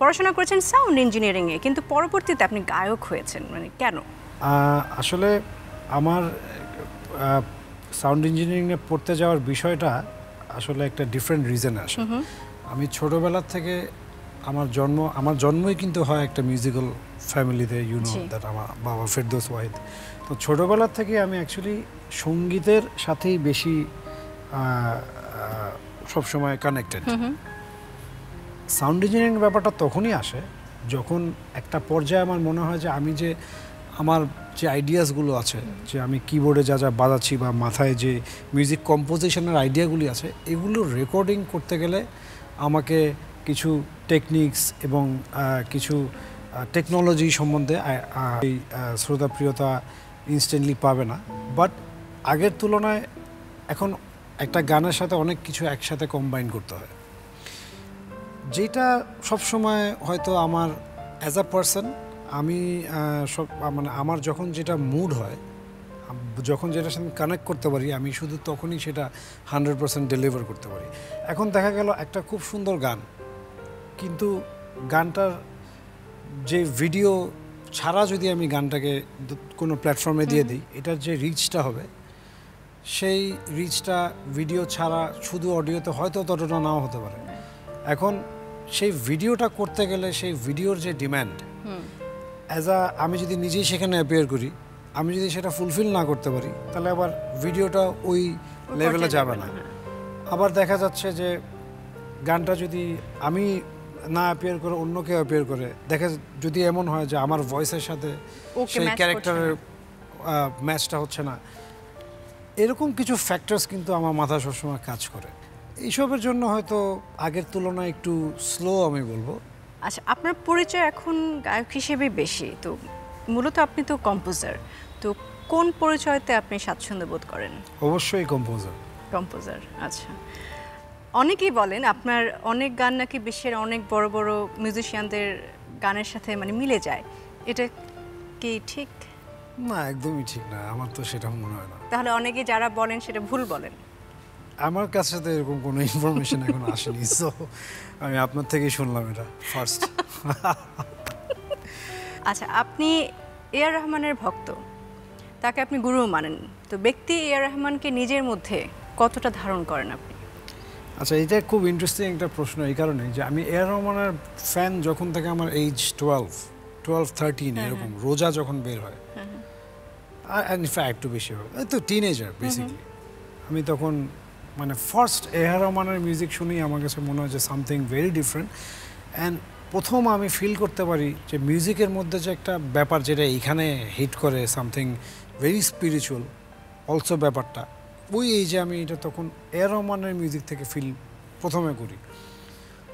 পড়াশোনা করেছেন সাউন্ড ইঞ্জিনিয়ারিংয়ে কিন্তু পরবর্তীতে আপনি গায়ক হয়েছেন মানে কেন? আসলে আমার সাউন্ড ইঞ্জিনিয়ারিংয়ে পড়তে যাওয়ার বিষয়টা আসলে একটা ডিফারেন্ট রিজনে আসে। আমি ছোটোবেলার থেকে আমার জন্ম আমার জন্মই কিন্তু হয় একটা মিউজিক্যাল ফ্যামিলিতে ইউনো। দ্যাট আমার বাবা ফেরদোস ওয়াহিদ তো ছোটোবেলার থেকে আমি অ্যাকচুয়ালি সঙ্গীতের সাথেই বেশি সবসময় কানেক্টেড সাউন্ড ইঞ্জিনিয়ারিং ব্যাপারটা তখনই আসে যখন একটা পর্যায়ে আমার মনে হয় যে আমি যে আমার যে আইডিয়াসগুলো আছে, যে আমি কিবোর্ডে যা যা বাজাচ্ছি বা মাথায় যে মিউজিক কম্পোজিশনের আইডিয়াগুলি আছে, এগুলো রেকর্ডিং করতে গেলে আমাকে কিছু টেকনিক্স এবং কিছু টেকনোলজি সম্বন্ধে এই শ্রোতাপ্রিয়তা ইনস্ট্যান্টলি পাবে না। বাট আগের তুলনায় এখন একটা গানের সাথে অনেক কিছু একসাথে কম্বাইন করতে হয়। যেটা সবসময় হয়তো আমার অ্যাজ আ পারসন আমি সব মানে আমার যখন যেটা মুড হয় যখন যেটার সাথে কানেক্ট করতে পারি আমি শুধু তখনই সেটা হান্ড্রেড পার্সেন্ট ডেলিভার করতে পারি। এখন দেখা গেল একটা খুব সুন্দর গান কিন্তু গানটার যে ভিডিও ছাড়া যদি আমি গানটাকে কোনো প্ল্যাটফর্মে দিয়ে দিই এটার যে রিচটা হবে সেই রিচটা ভিডিও ছাড়া শুধু অডিওতে হয়তো ততটা নাও হতে পারে। এখন সেই ভিডিওটা করতে গেলে সেই ভিডিওর যে ডিম্যান্ড অ্যাজ আ আমি যদি নিজেই সেখানে অ্যাপিয়ার করি আমি যদি সেটা ফুলফিল না করতে পারি তাহলে আবার ভিডিওটা ওই লেভেলে যাবে না। আবার দেখা যাচ্ছে যে গানটা যদি আমি না অ্যাপিয়ার করে অন্য কেউ অ্যাপিয়ার করে দেখা যদি এমন হয় যে আমার ভয়েসের সাথে সেই ক্যারেক্টারের ম্যাচটা হচ্ছে না। এরকম কিছু ফ্যাক্টরস কিন্তু আমার মাথায় সবসময় কাজ করে। এইসবের জন্য হয়তো আগের তুলনায় একটু স্লো আমি বলব। আচ্ছা আপনার পরিচয় এখন গায়ক হিসেবে বেশি তো মূলত আপনি তো কম্পোজার তো কোন পরিচয়তে আপনি স্বাচ্ছন্দ্য বোধ করেন? অবশ্যই কম্পোজার কম্পোজার আচ্ছা। অনেকেই বলেন আপনার অনেক গান নাকি বিশ্বের অনেক বড় বড় মিউজিশিয়ানদের গানের সাথে মানে মিলে যায়। এটা কি ঠিক? না একদমই ঠিক না আমার তো সেটা মনে হয় না। তাহলে অনেকে যারা বলেন সেটা ভুল বলেন। আমার কাছে তো এরকম কোনো ইনফরমেশন এখন আসেনি সো আমি আপনার থেকেই শুনলাম এটা ফার্স্ট আচ্ছা আপনি এ আর রহমানের ভক্ত তাকে আপনি গুরু মানেন। তো ব্যক্তি এ আর রহমানকে নিজের মধ্যে কতটা ধারণ করেন আপনি? আচ্ছা এটা খুব ইন্টারেস্টিং একটা প্রশ্ন এই কারণে যে আমি এ আর রহমানের ফ্যান যখন থেকে আমার এইজ টুয়েলভ টুয়েলভ থার্টিন এরকম রোজা যখন বের হয় ইনফ্যাক্ট একটু বেশি হয় তো টিনেজার বেসিকলি আমি তখন মানে ফার্স্ট এ আর রহমানের মিউজিক শুনেই আমার কাছে মনে হয় যে সামথিং ভেরি ডিফারেন্ট অ্যান্ড প্রথম আমি ফিল করতে পারি যে মিউজিকের মধ্যে যে একটা ব্যাপার যেটা এইখানে হিট করে সামথিং ভেরি স্পিরিচুয়াল অলসো ব্যাপারটা। ওই এই যে আমি এটা তখন এ আর রহমানের মিউজিক থেকে ফিল প্রথমে করি।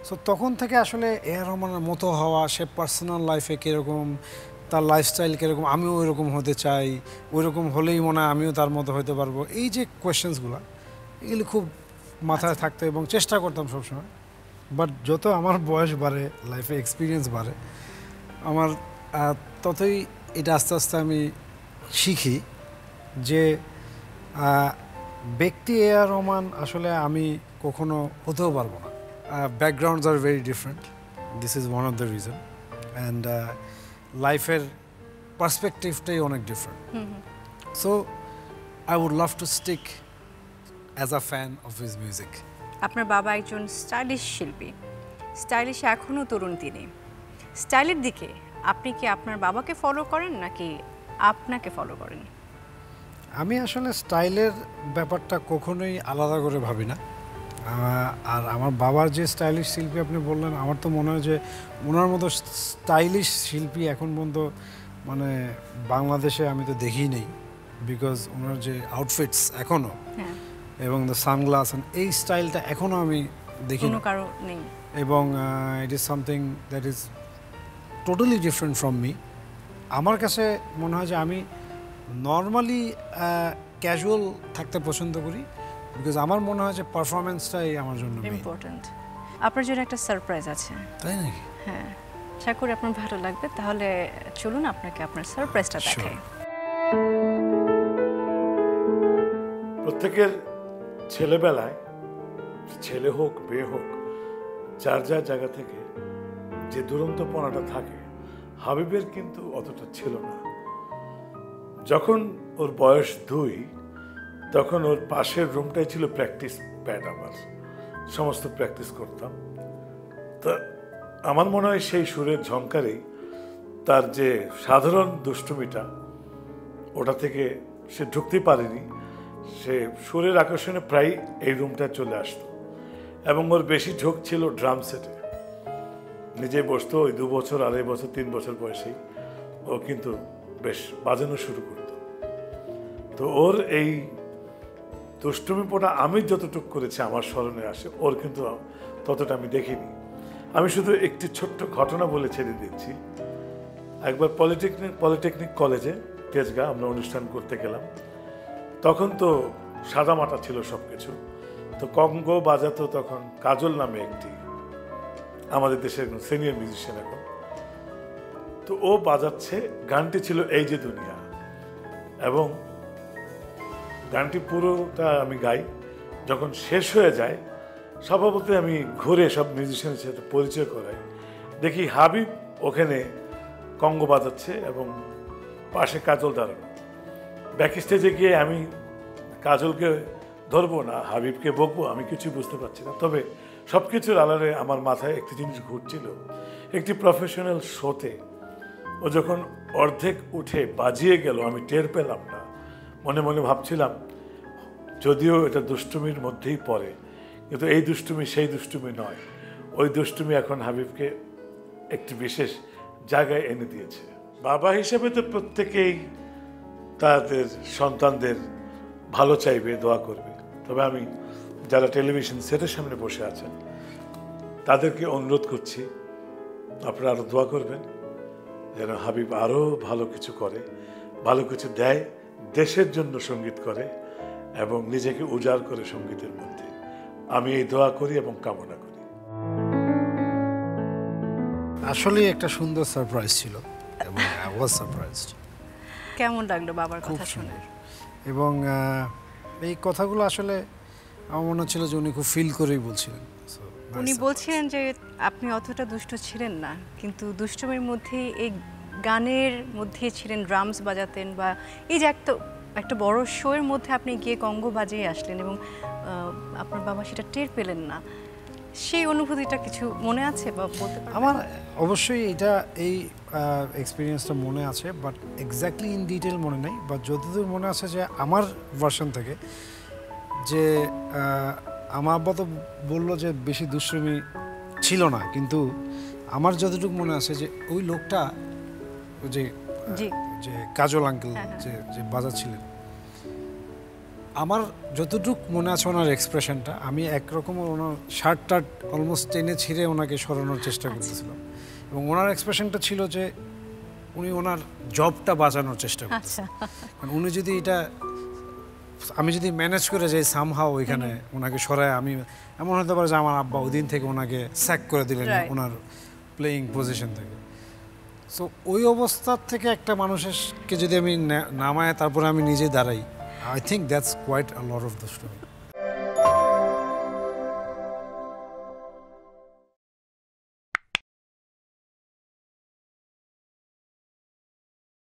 সো তখন থেকে আসলে এ রহমানের মতো হওয়া, সে পার্সোনাল লাইফে কীরকম, তার লাইফস্টাইল কীরকম, আমিও ওইরকম হতে চাই, ওইরকম হলেই মনে হয় আমিও তার মতো হতে পারব, এই যে কোয়েশ্চেন্সগুলো এগুলি খুব মাথায় থাকতো এবং চেষ্টা করতাম সবসময়। বাট যত আমার বয়স বাড়ে লাইফে এক্সপিরিয়েন্স বাড়ে আমার ততই এটা আস্তে আস্তে আমি শিখি যে ব্যক্তি এ আর রহমান আসলে আমি কখনো হতেও পারব না। Backgrounds are very different this is one of the reason and লাইফের পার্সপেক্টিভটাই অনেক different so I would love to stick as a fan of his music আপনার বাবা একজন স্টাইলিশ শিল্পী। স্টাইলিশ এখনও তরুণ তিনি। স্টাইলের দিকে আপনি কি আপনার বাবাকে ফলো করেন নাকি আপনাকে ফলো করেন? আমি আসলে স্টাইলের ব্যাপারটা কখনোই আলাদা করে ভাবি না। আর আমার বাবার যে স্টাইলিশ শিল্পী আপনি বললেন আমার তো মনে হয় যে ওনার মতো স্টাইলিশ শিল্পী এখন পর্যন্ত মানে বাংলাদেশে আমি তো দেখি নেই বিকজ ওনার যে আউটফিটস এখনও হ্যাঁ। এবং দ্য সানগ্লাস এই স্টাইলটা এখনও আমি দেখি কোনো না কারও নেই। এবং it is something that is totally different from me আমার কাছে মনে হয় যে আমি নর্মালি ক্যাজুয়াল থাকতে পছন্দ করি বিকজ আমার মনে হয় যে পারফরমেন্সটাই আমার জন্য main। ইম্পর্ট্যান্ট আপনার জন্য একটা সারপ্রাইজ আছে। তাই নাকি? হ্যাঁ। আশা করি আপনার ভালো লাগবে। তাহলে চলুন আপনাকে আপনার সারপ্রাইজটা. দেখাই। প্রত্যেকের ছেলেবেলায়, ছেলে হোক, মেয়ে হোক, যার যার জায়গা থেকে যে দুরন্তপনাটা থাকে, হাবিবের কিন্তু অতটা ছিল না। যখন ওর বয়স দুই, তখন ওর পাশের রুমটাই ছিল প্র্যাকটিস প্যাড আমার। সমস্ত প্র্যাকটিস করতাম। তা আমার মনে হয় সেই সুরের ঝংকারেই তার যে সাধারণ দুষ্টুমিটা, ওটা থেকে সে ঢুকতে পারেনি। সে সুরের আকর্ষণে প্রায় এই রুমটা চলে আসতো। এবং ওর বেশি ঝোঁক ছিল ড্রাম সেটে। নিজে বসতো, ওই দু বছর, আড়াই বছর, তিন বছর বয়সেই ও কিন্তু বেশ বাজানো শুরু করত। তো ওর এই দুষ্টুমি পোটা আমি যতটুকু করেছি, আমার স্মরণে আসে, ওর কিন্তু ততটা আমি দেখিনি। আমি শুধু একটি ছোট্ট ঘটনা বলে ছেড়ে দিচ্ছি। একবার পলিটেকনিক পলিটেকনিক কলেজে, তেজগা, আমরা অনুষ্ঠান করতে গেলাম। তখন তো সাদামাটা ছিল সব কিছু তো কঙ্গ বাজাতো তখন কাজল নামে একটি। আমাদের দেশের সিনিয়র মিউজিশিয়ান এখন। তো ও বাজাচ্ছে, গানটি ছিল এই যে দুনিয়া। এবং গানটি পুরোটা আমি গাই। যখন শেষ হয়ে যায়, স্বভাবতই আমি ঘুরে সব মিউজিশিয়ানের সাথে পরিচয় করাই। দেখি হাবিব ওখানে কঙ্গ বাজাচ্ছে এবং পাশে কাজল দাঁড়ানো। ব্যাক স্টেজে গিয়ে আমি কাজলকে ধরবো না, হাবিবকে বকবো, আমি কিছু বুঝতে পারছি না। তবে সব কিছুর আলারে আমার মাথায় একটি জিনিস ঘুরছিল। একটি প্রফেশনাল শোতে ও যখন অর্ধেক উঠে বাজিয়ে গেল, আমি টের পেলাম না। মনে মনে ভাবছিলাম, যদিও এটা দুষ্টুমির মধ্যেই পড়ে, কিন্তু এই দুষ্টুমি সেই দুষ্টুমি নয়। ওই দুষ্টুমি এখন হাবিবকে একটি বিশেষ জায়গায় এনে দিয়েছে। বাবা হিসেবে তো প্রত্যেকেই তাদের সন্তানদের ভালো চাইবে, দোয়া করবে। তবে আমি যারা টেলিভিশন সেটের সামনে বসে আছেন, তাদেরকে অনুরোধ করছি, আপনারা আরও দোয়া করবেন, যেন হাবিব আরও ভালো কিছু করে, ভালো কিছু দেয়, দেশের জন্য সংগীত করে এবং নিজেকে উজাড় করে সঙ্গীতের মধ্যে। আমি এই দোয়া করি এবং কামনা করি। আসলে একটা সুন্দর সারপ্রাইজ ছিল, এবং আই ওয়াজ সারপ্রাইজড কেমন লাগল বাবার কথা শুনে? এবং এই কথাগুলো আসলে আমার মনে হচ্ছিল যে উনি খুব ফিল করেই বলছিলেন। উনি বলছিলেন যে আপনি অতটা দুষ্ট ছিলেন না কিন্তু দুষ্টমির মধ্যে এই গানের মধ্যে ছিলেন ড্রামস বাজাতেন বা এই যে একটা একটা বড় শোয়ের মধ্যে আপনি গিয়ে কঙ্গ বাজিয়ে আসলেন এবং আপনার বাবা সেটা টের পেলেন না। সেই অনুভূতিটা কিছু মনে আছে বা বলতে আমার অবশ্যই এটা এই এক্সপিরিয়েন্সটা মনে আছে বাট এক্স্যাক্টলি ইন ডিটেল মনে নেই বাট যতদূর মনে আছে যে আমার ভার্সন থেকে যে আমার আব্বা তো বলল যে বেশি দুশ্রমী ছিল না কিন্তু আমার যতটুকু মনে আছে যে ওই লোকটা ওই যে যে কাজল আঙ্কেল হ্যাঁ, হ্যাঁ। যে বাজার বাজাচ্ছিলেন আমার যতটুক মনে আছে ওনার এক্সপ্রেশনটা আমি একরকম ওনার শার্ট টার্ট অলমোস্ট টেনে ছিঁড়ে ওনাকে সরানোর চেষ্টা আচ্ছা। করতেছিলাম। এবং ওনার এক্সপ্রেশনটা ছিল যে উনি ওনার জবটা বাঁচানোর চেষ্টা করতেছেন আচ্ছা। কারণ উনি যদি এটা আমি যদি ম্যানেজ করে যাই সামহাও ওইখানে ওনাকে সরায় আমি এমন হতে পারে যে আমার আব্বা ওই দিন থেকে ওনাকে স্যাক করে দিলেন ওনার প্লেয়িং পজিশন থেকে। সো ওই অবস্থার থেকে একটা মানুষকে যদি আমি নামায় তারপরে আমি নিজে দাঁড়াই। I think that's quite a lot of the story.